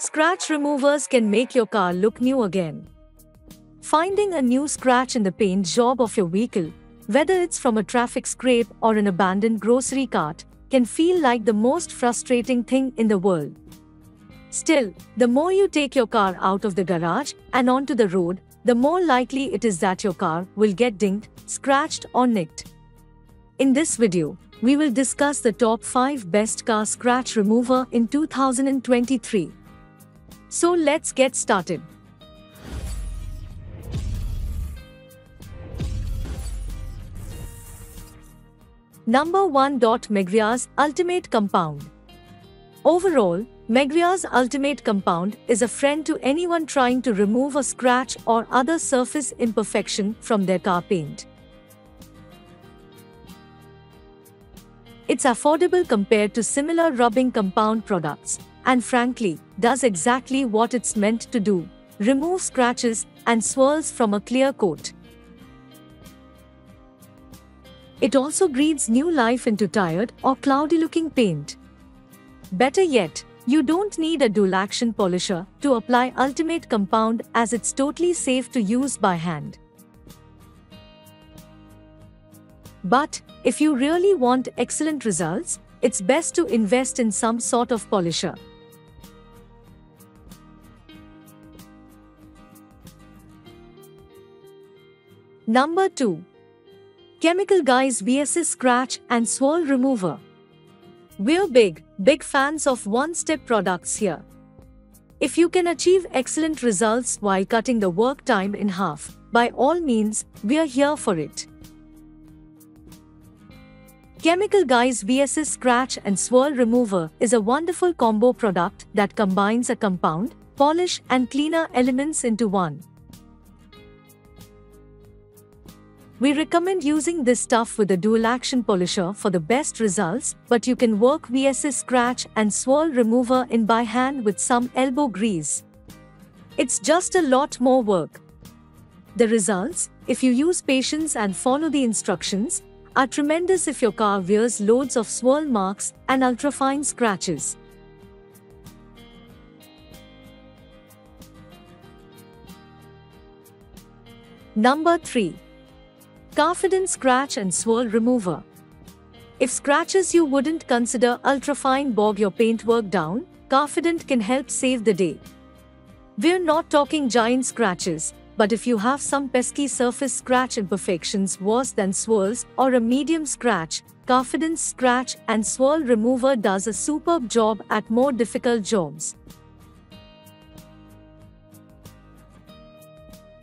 Scratch removers can make your car look new again. Finding a new scratch in the paint job of your vehicle, whether it's from a traffic scrape or an abandoned grocery cart, can feel like the most frustrating thing in the world. Still, the more you take your car out of the garage and onto the road, the more likely it is that your car will get dinged, scratched, or nicked. In this video, we will discuss the top 5 best car scratch remover in 2023. So let's get started. Number 1. Meguiar's Ultimate Compound. Overall, Meguiar's Ultimate Compound is a friend to anyone trying to remove a scratch or other surface imperfection from their car paint. It's affordable compared to similar rubbing compound products, and frankly, does exactly what it's meant to do remove scratches and swirls from a clear coat. It also breathes new life into tired or cloudy looking paint. Better yet, you don't need a dual action polisher to apply Ultimate Compound as it's totally safe to use by hand. But, if you really want excellent results, it's best to invest in some sort of polisher. Number 2. Chemical Guys VSS Scratch and Swirl Remover. We're big, big fans of one-step products here. If you can achieve excellent results while cutting the work time in half, by all means, we're here for it. Chemical Guys VSS Scratch and Swirl Remover is a wonderful combo product that combines a compound, polish and cleaner elements into one. We recommend using this stuff with a dual action polisher for the best results, but you can work VSS scratch and swirl remover in by hand with some elbow grease. It's just a lot more work. The results, if you use patience and follow the instructions, are tremendous if your car wears loads of swirl marks and ultrafine scratches. Number 3. Carfident Scratch and Swirl Remover. If scratches you wouldn't consider ultrafine bog your paintwork down, Carfident can help save the day. We're not talking giant scratches, but if you have some pesky surface scratch imperfections worse than swirls or a medium scratch, Carfident's Scratch and Swirl Remover does a superb job at more difficult jobs.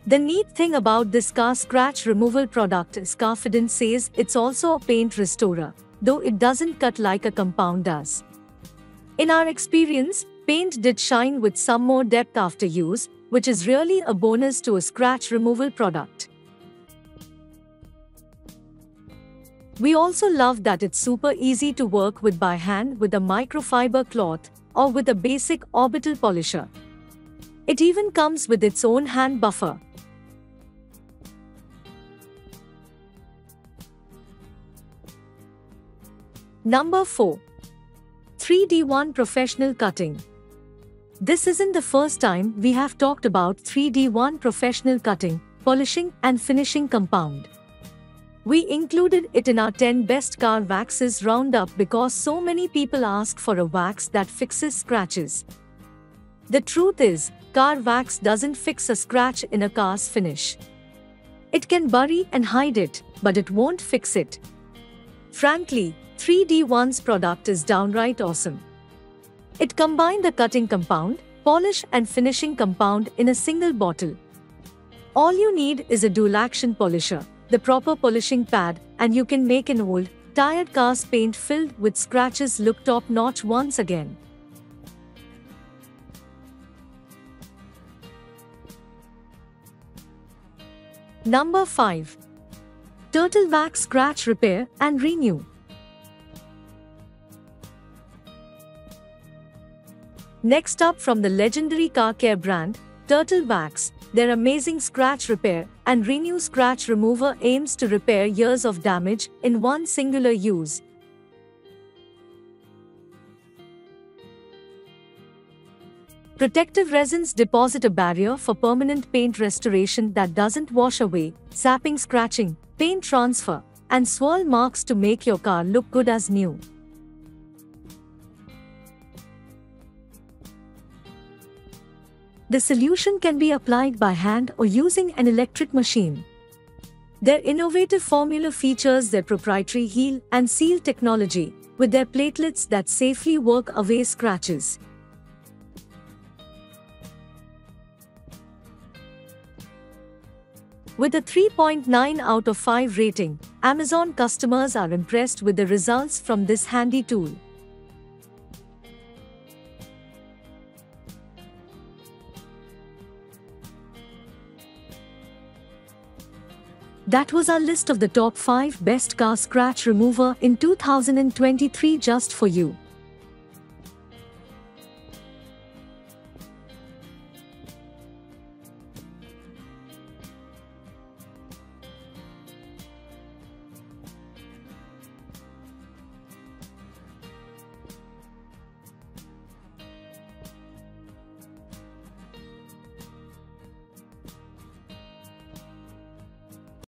The neat thing about this car scratch removal product is Carfident says it's also a paint restorer, though it doesn't cut like a compound does. In our experience, paint did shine with some more depth after use, which is really a bonus to a scratch removal product. We also love that it's super easy to work with by hand with a microfiber cloth or with a basic orbital polisher. It even comes with its own hand buffer, Number 4. 3D1 Professional Cutting. This isn't the first time we have talked about 3D1 Professional Cutting, Polishing and Finishing Compound. We included it in our 10 best car waxes roundup because so many people ask for a wax that fixes scratches. The truth is, car wax doesn't fix a scratch in a car's finish. It can bury and hide it, but it won't fix it. Frankly, 3D1's product is downright awesome. It combined the cutting compound, polish and finishing compound in a single bottle. All you need is a dual action polisher, the proper polishing pad, and you can make an old, tired car's paint filled with scratches look top notch once again. Number 5. Turtle Wax Scratch Repair and Renew. Next up from the legendary car care brand, Turtle Wax, their amazing scratch repair and renew scratch remover aims to repair years of damage in one singular use. Protective resins deposit a barrier for permanent paint restoration that doesn't wash away, sapping scratching, paint transfer, and swirl marks to make your car look good as new. The solution can be applied by hand or using an electric machine. Their innovative formula features their proprietary heal and seal technology, with their platelets that safely work away scratches. With a 3.9 out of 5 rating, Amazon customers are impressed with the results from this handy tool. That was our list of the top 5 best car scratch remover in 2023 just for you.